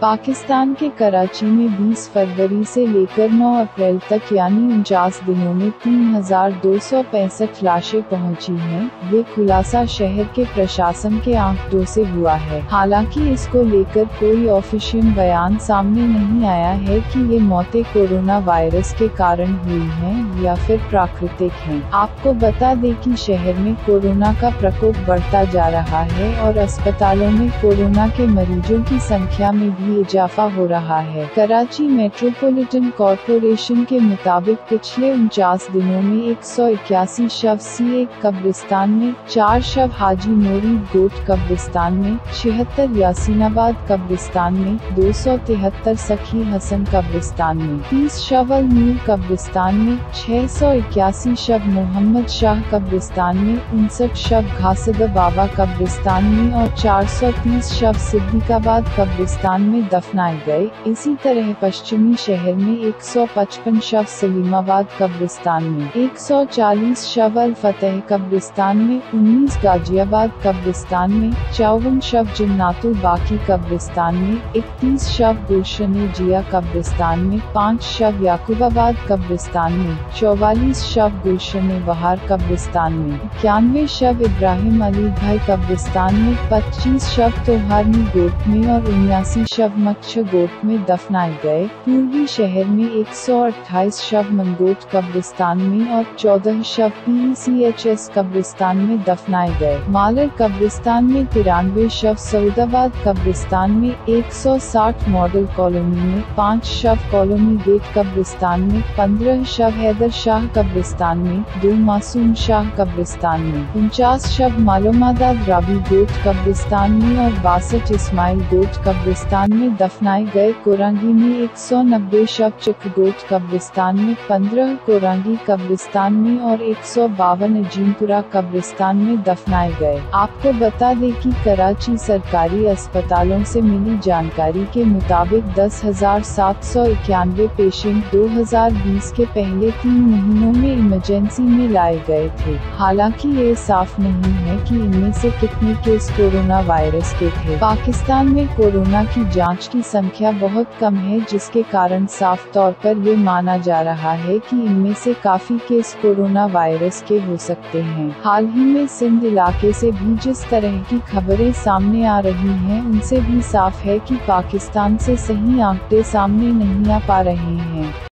पाकिस्तान के कराची में 20 फरवरी से लेकर 9 अप्रैल तक यानी उनचास दिनों में तीन हज़ार दो सौ पैंसठ लाशें पहुँची हैं। ये खुलासा शहर के प्रशासन के आंकड़ों से हुआ है हालाँकि इसको लेकर कोई ऑफिशियल बयान सामने नहीं आया है कि ये मौतें कोरोना वायरस के कारण हुई हैं या फिर प्राकृतिक हैं। आपको बता दें कि शहर में कोरोना का प्रकोप बढ़ता जा रहा है और अस्पतालों में कोरोना के मरीजों की संख्या में भी भी इजाफा हो रहा है। कराची मेट्रोपॉलिटन कॉरपोरेशन के मुताबिक पिछले उनचास दिनों में एक सौ इक्यासी शव सी एक कब्रिस्तान में, चार शव हाजी मोरी गोट कब्रिस्तान में, छिहत्तर यासीनाबाद कब्रिस्तान में, दो सौ तिहत्तर सखी हसन कब्रिस्तान में, तीस शव अल नूर कब्रिस्तान में, छह सौ इक्यासी शव मोहम्मद शाह कब्रिस्तान में, उनसठ शव घासद बाबा कब्रिस्तान में और चार सौ तीस शव सिद्दीकाबाद कब्रिस्तान में। में दफनाए गए इसी तरह पश्चिमी शहर में 155 शव सलीमाबाद कब्रिस्तान में 140 शव अल फतेह कब्रिस्तान में 19 गाजियाबाद कब्रिस्तान में, चौवन शव जन्नातुल बाकी कब्रिस्तान में, इकतीस शव गुलशन जिया कब्रिस्तान में, पाँच शव याकूबाबाद कब्रिस्तान में, चौवालीस शव गुलशन बहार कब्रिस्तान में, इक्यानवे शव इब्राहिम अली भाई कब्रिस्तान में, पच्चीस शव तोहारनी गोट में और उन्यासी शव शव मच्छ गोट में दफनाए गए, पूर्वी शहर में 128 शव मंगोट कब्रिस्तान में और 14 शव पीसीएचएस कब्रिस्तान में दफनाए गए। मालर कब्रिस्तान में तिरानवे शव, सऊदाबाद कब्रिस्तान में 160 मॉडल कॉलोनी में पाँच शव, कॉलोनी गेट कब्रिस्तान में 15 शव, हैदर शाह कब्रिस्तान में दो, मासूम शाह कब्रिस्तान में उनचास शव मालूमादाद राबी गोट कब्रिस्तान में और बासठ इस्माइल गोट कब्रिस्तान में दफनाए गए कोरांगी में 190 शव चिकगोट कब्रिस्तान में 15 कोरांगी कब्रिस्तान में और एक सौ बावन अजीमपुरा कब्रिस्तान में दफनाए गए। आपको बता दें कि कराची सरकारी अस्पतालों से मिली जानकारी के मुताबिक दस हज़ार सात सौ इक्यानवे पेशेंट 2020 के पहले तीन महीनों में इमरजेंसी में लाए गए थे। हालाँकि ये साफ़ नहीं है कि इनमें से कितने केस कोरोना वायरस के थे। पाकिस्तान में कोरोना की जाँच की संख्या बहुत कम है, जिसके कारण साफ़ तौर पर ये माना जा रहा है कि इनमें से काफ़ी केस कोरोना वायरस के हो सकते हैं। हाल ही में सिंध इलाके से भी जिस तरह की खबरें सामने आ रही हैं, उनसे भी साफ़ है कि पाकिस्तान से सही आंकड़े सामने नहीं आ पा रहे हैं।